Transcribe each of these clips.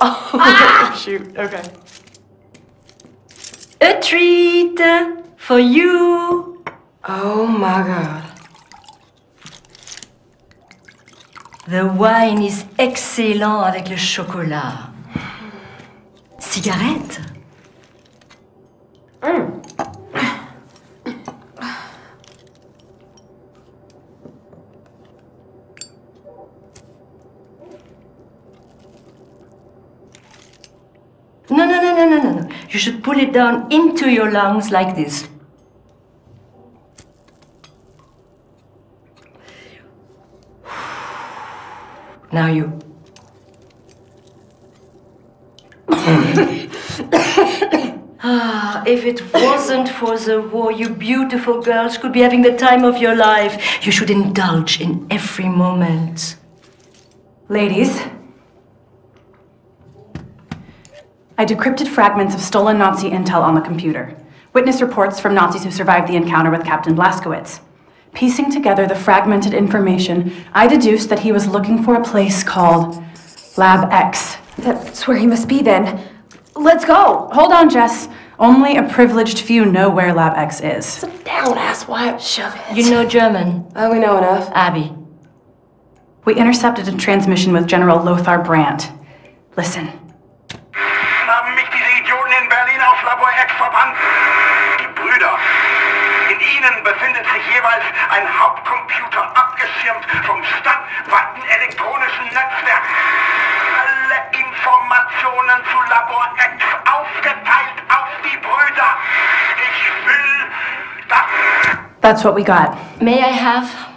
oh, shoot. Okay. A treat for you. Oh my god. The wine is excellent avec le chocolat. Cigarette? No, no, no, no, no. You should pull it down into your lungs like this. Now you. ah, if it wasn't for the war, you beautiful girls could be having the time of your life. You should indulge in every moment. Ladies, I decrypted fragments of stolen Nazi intel on the computer. Witness reports from Nazis who survived the encounter with Captain Blazkowicz. Piecing together the fragmented information, I deduced that he was looking for a place called Lab X. That's where he must be then. Let's go! Hold on, Jess. Only a privileged few know where Lab X is. Sit down, asswipe. Shove it. You know German, Oh, we know enough. Abby. We intercepted a transmission with General Lothar Brandt. Listen. Ihnen befindet sich jeweils ein Hauptcomputer, abgeschirmt vom stadtweiten elektronischen Netzwerk. Alle Informationen zu Labor X aufgeteilt auf die Brüder. Ich will, dass... That's what we got. May I have?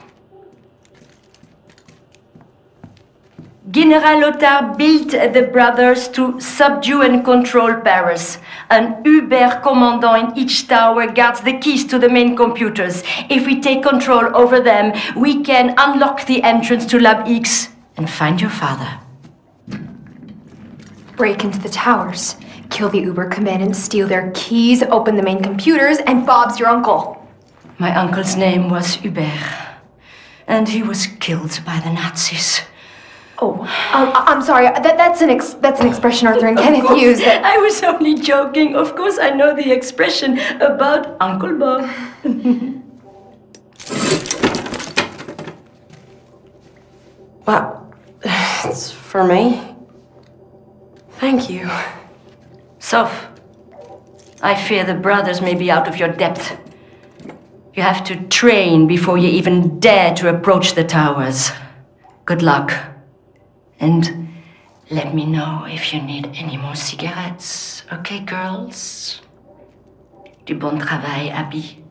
General Lothar built the brothers to subdue and control Paris. An Uber commandant in each tower guards the keys to the main computers. If we take control over them, we can unlock the entrance to Lab X and find your father. Break into the towers, kill the Uber commandant, steal their keys, open the main computers, and Bob's your uncle. My uncle's name was Hubert, and he was killed by the Nazis. Oh, um, I- I'm sorry. That, that's an ex- that's an expression Arthur and Kenneth course, use. That I was only joking. Of course, I know the expression about Uncle Bob. Wow. It's for me. Thank you. Soph, I fear the brothers may be out of your depth. You have to train before you even dare to approach the towers. Good luck. And let me know if you need any more cigarettes. Okay, girls? Du bon travail, Abby.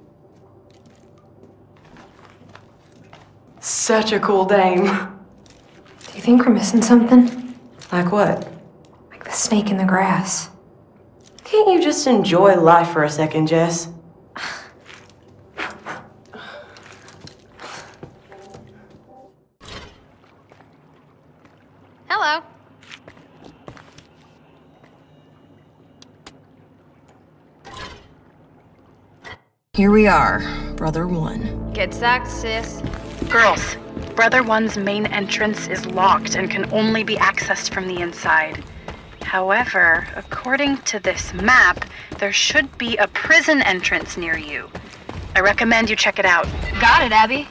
Such a cool dame. do you think we're missing something? Like what? Like the snake in the grass. Can't you just enjoy life for a second, Jess? Hello. Here we are, Brother One. Get sacked, sis. Girls, Brother One's main entrance is locked and can only be accessed from the inside. However, according to this map, there should be a prison entrance near you. I recommend you check it out. Got it, Abby.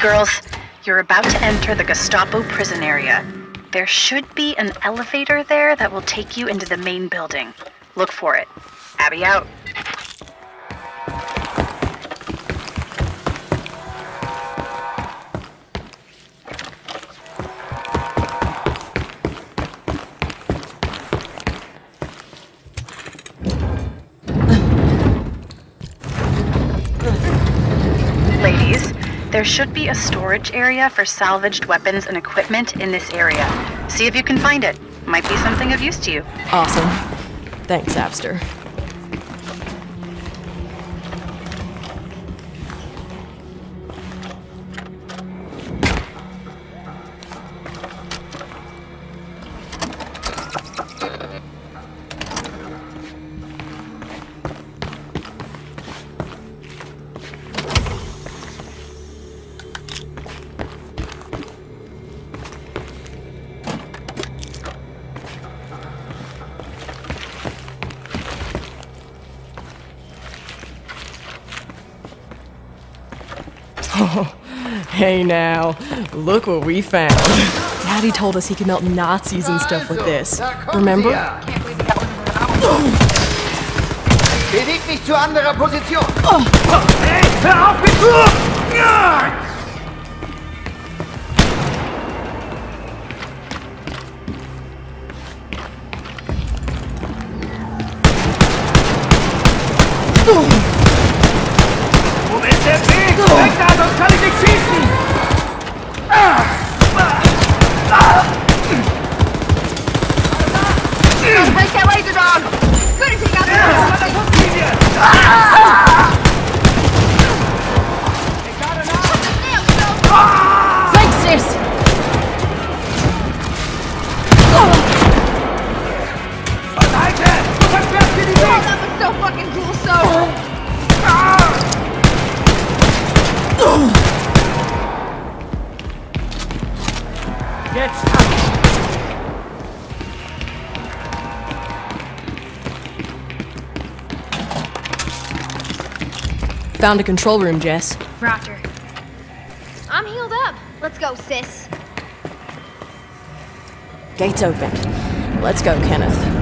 Girls, you're about to enter the Gestapo prison area. There should be an elevator there that will take you into the main building. Look for it. Abby out. There should be a storage area for salvaged weapons and equipment in this area. See if you can find it. Might be something of use to you. Awesome. Thanks, Abster. Hey now, look what we found. Daddy told us he could melt Nazis and stuff with this. Remember? Beweg dich zu anderer Position. Hör auf mit Wo Take that laser dog! Good he got the Found a control room, Jess. Roger. I'm healed up. Let's go, sis. Gates open. Let's go, Kenneth.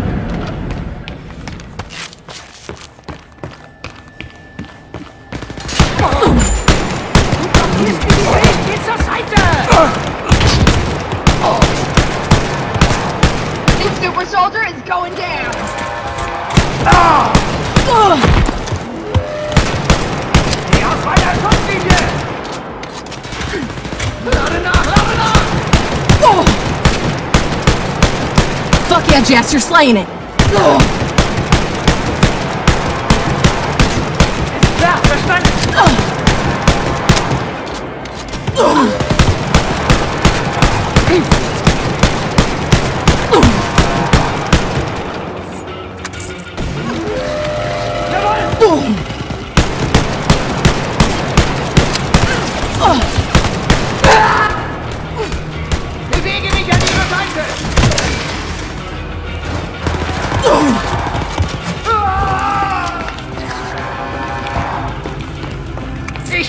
Jess, you're slaying it! Klar,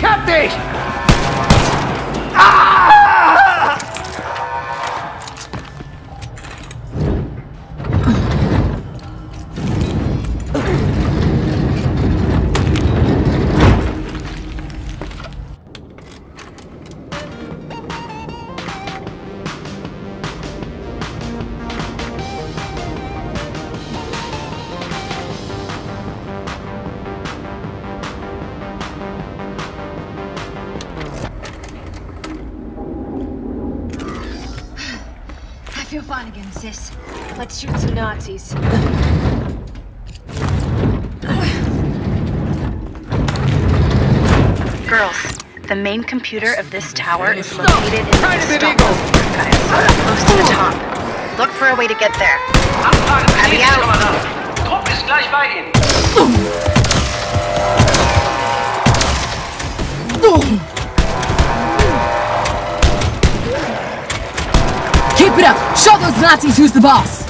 Ich hab dich! Nazis. Girls, the main computer of this tower is located in the Stockholm archives, close to the top. Look for a way to get there. Abby out. Trupp is gleich bei Ihnen. Keep it up! Show those Nazis who's the boss!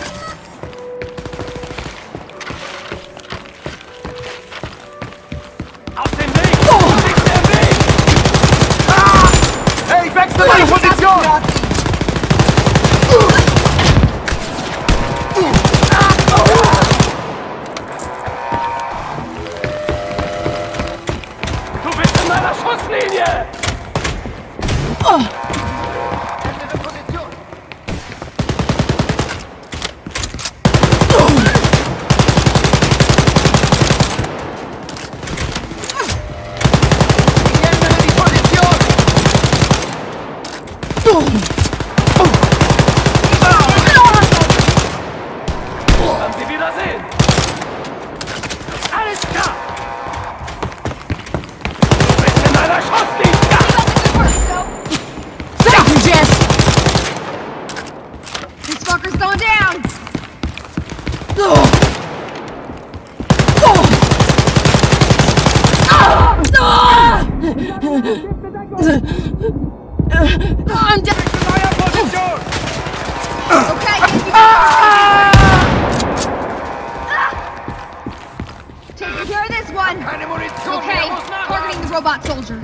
this one! Okay, targeting the robot soldier.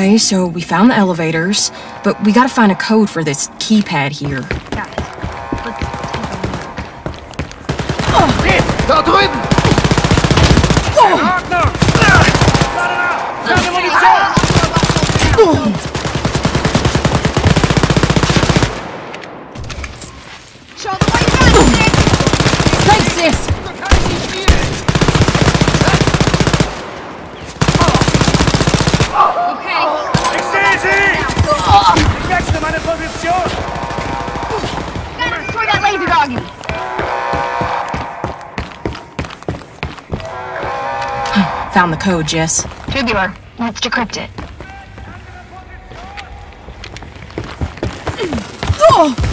Okay, so we found the elevators, but we gotta find a code for this keypad here. Got it. Oh. Oh! oh. found the code, Jess. Tubular. Let's decrypt it. oh!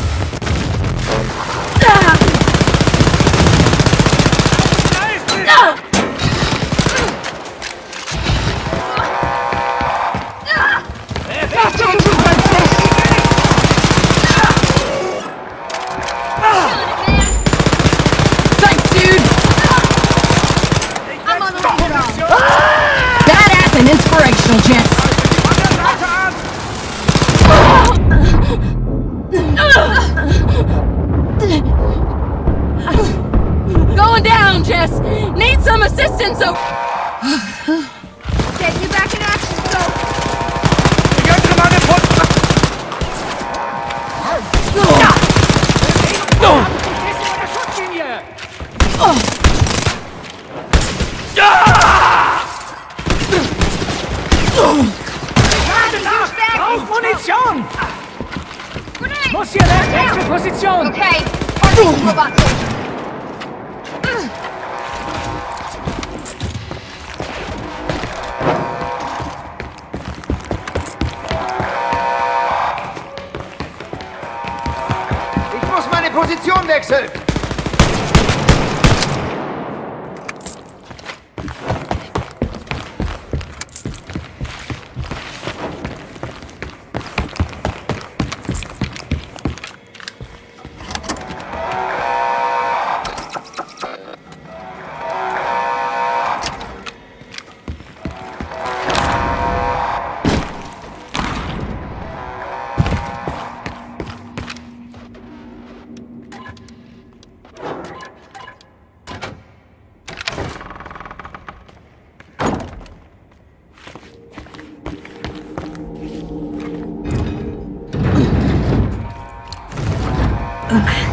Oh, okay.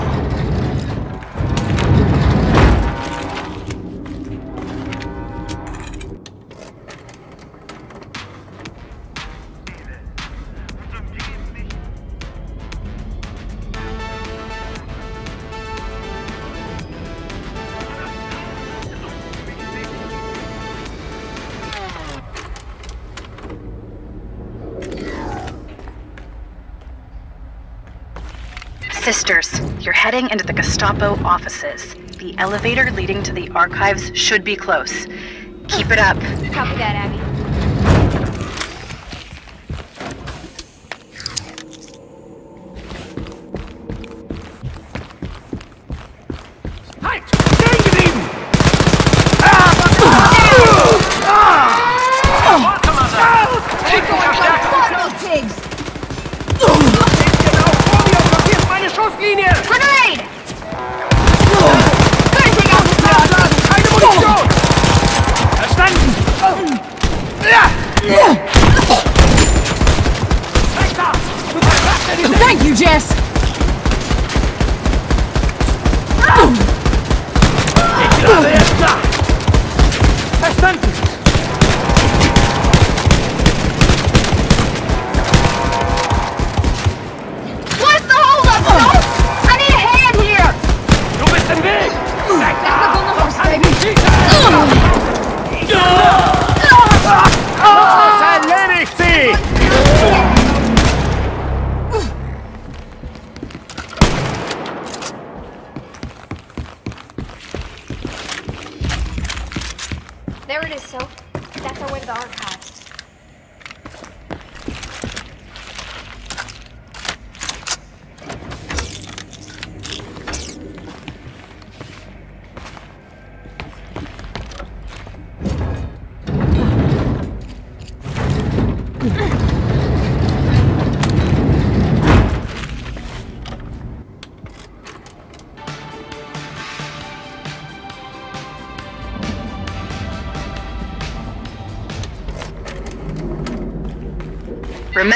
Sisters, you're heading into the Gestapo offices. The elevator leading to the archives should be close. Keep it up. Copy that, Abby. Halt!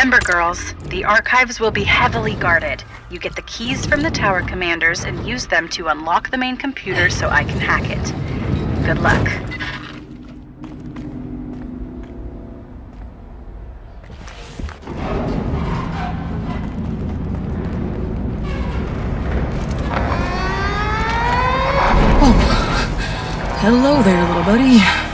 Remember, girls, the archives will be heavily guarded. You get the keys from the tower commanders and use them to unlock the main computer so I can hack it. Good luck. Oh. Hello there, little buddy.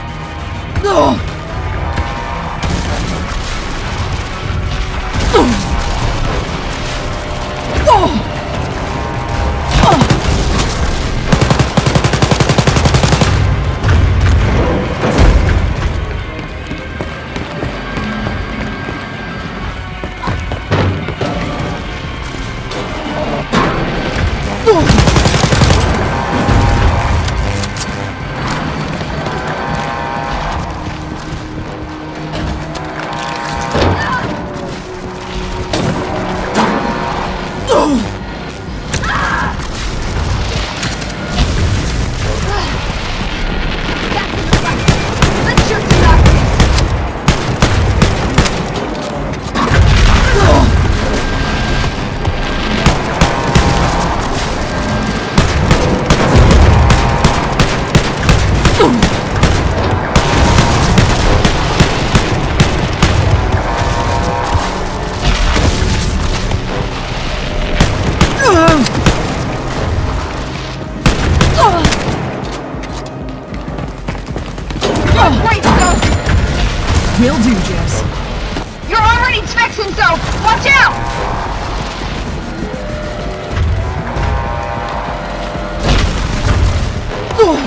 Shut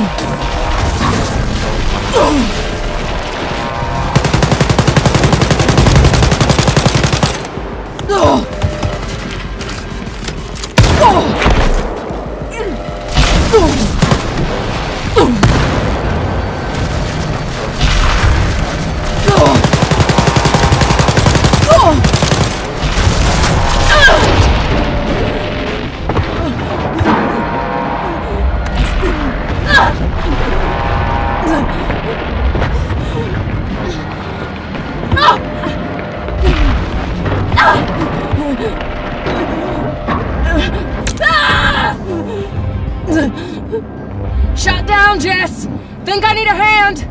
Think I need a hand?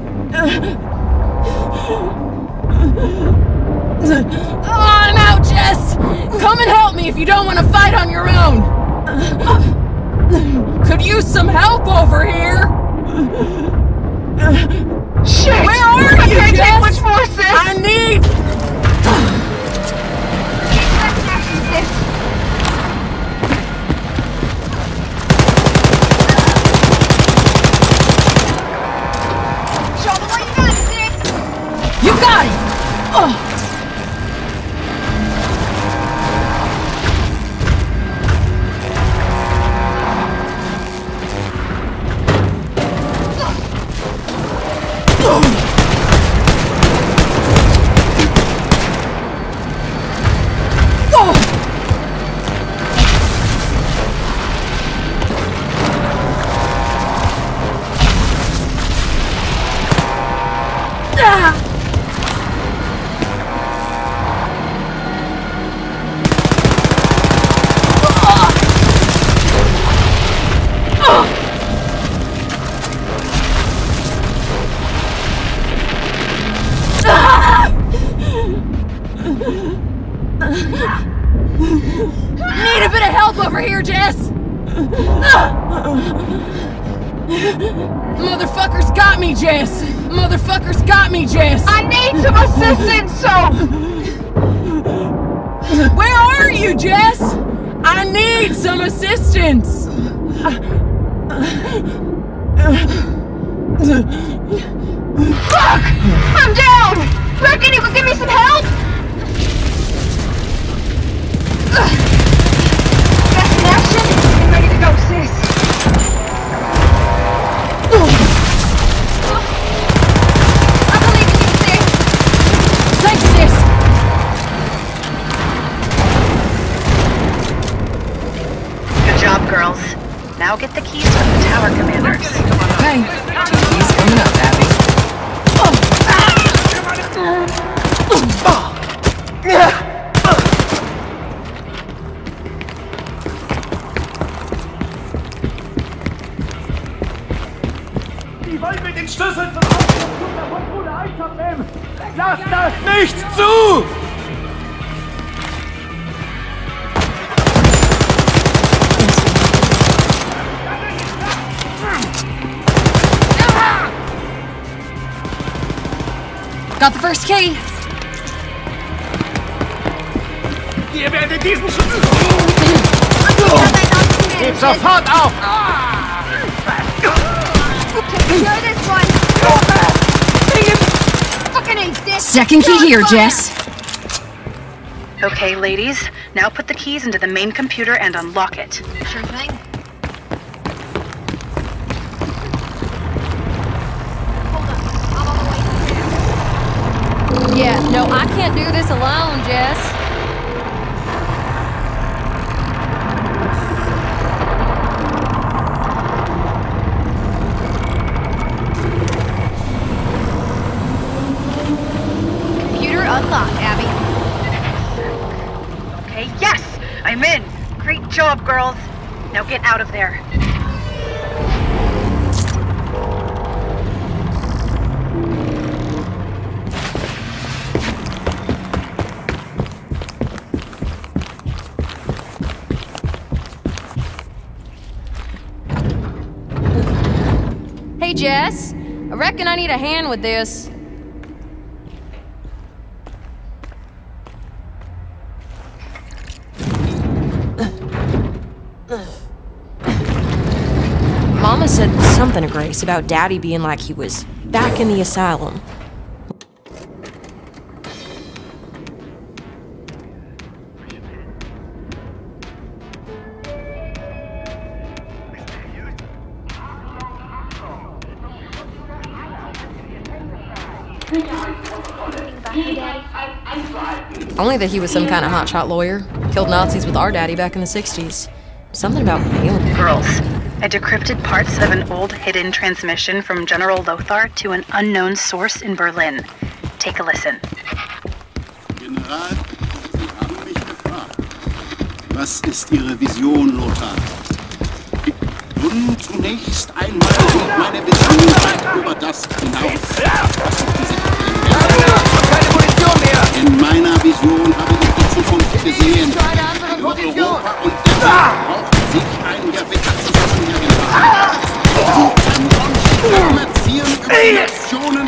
I'm out, Jess! Come and help me if you don't want to fight on your own! Could use some help over here! Shit! Where are you, Jess? take much more, sis! I need... Need Fuck! I'm down! Reckon you could give me some help? Got the first key. Ihr werdet diesen Schlüssel... Gebt sofort auf! Secure this one. Fucking ace, sis. Second key here, Jess. Okay, ladies. Now put the keys into the main computer and unlock it. Sure thing. Yeah, no, I can't do this alone, Jess. Computer unlocked, Abby. Okay, yes! I'm in! Great job, girls! Now get out of there. Reckon I need a hand with this. Mama said something to Grace about Daddy being like he was back in the asylum. Only that he was some kind of hotshot lawyer. Killed Nazis with our daddy back in the 60s. Something about mailing. Girls, I decrypted parts of an old hidden transmission from General Lothar to an unknown source in Berlin. Take a listen. General, Sie haben mich gefragt. Was ist Ihre Vision, Lothar? Nun, zunächst einmal geht meine Vision weit über das hinaus, was auf diese Mehr! In meiner Vision habe ich die Zukunft gesehen. Über Europa und der Welt braucht sich ein Gewitter zwischen der General. Sie kann kommerzieren über die Nationen.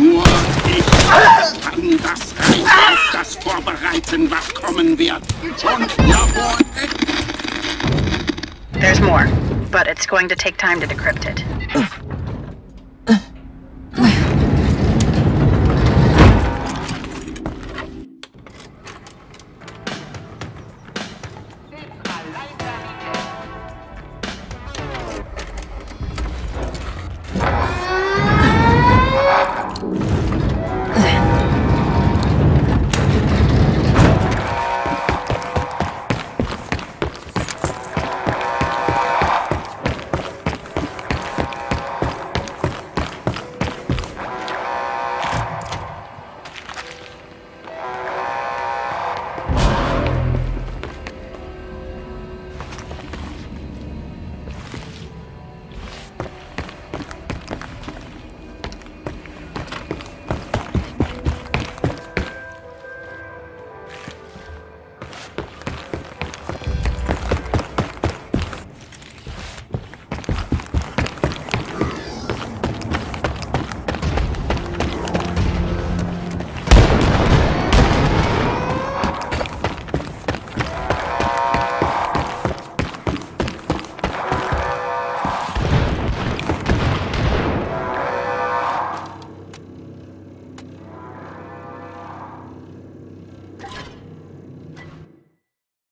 Nur ich kann das Reich auf das vorbereiten, was kommen wird. Und jawohl, There's more, but it's going to take time to decrypt it.